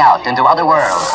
Out into other worlds.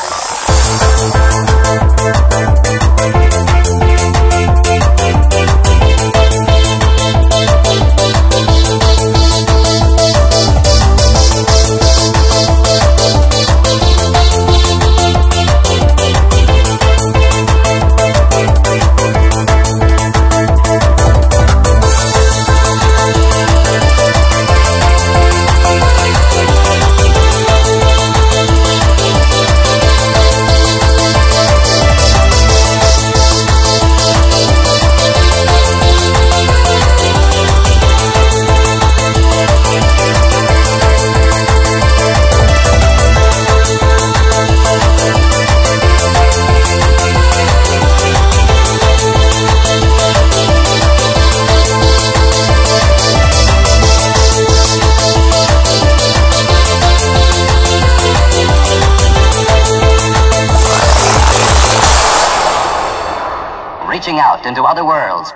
Out into other worlds.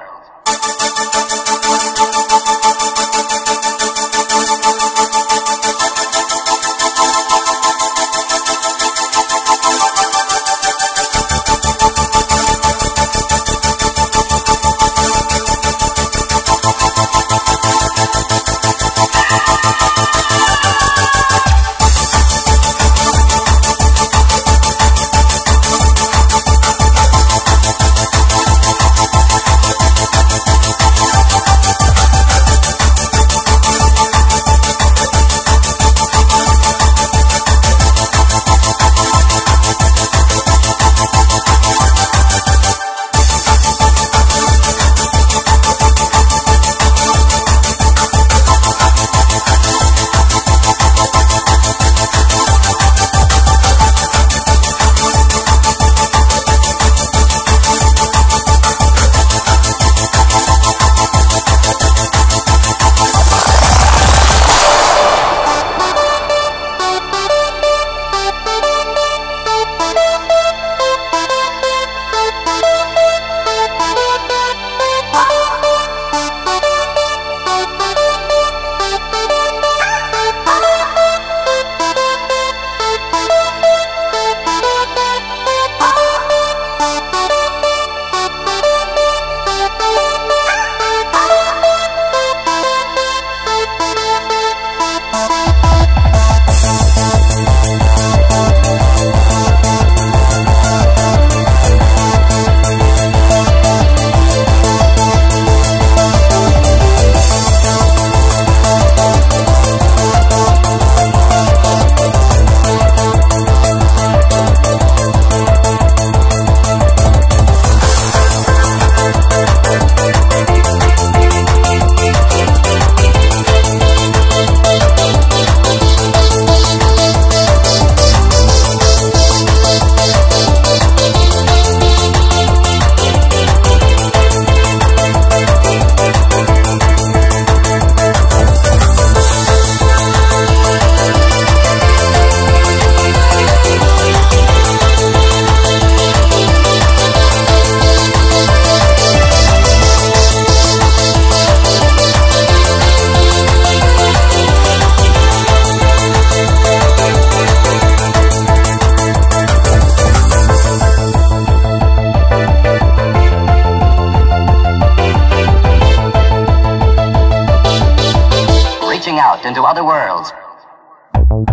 Thank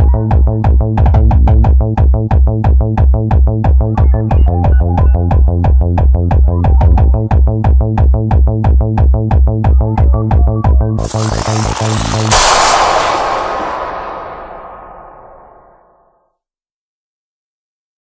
you.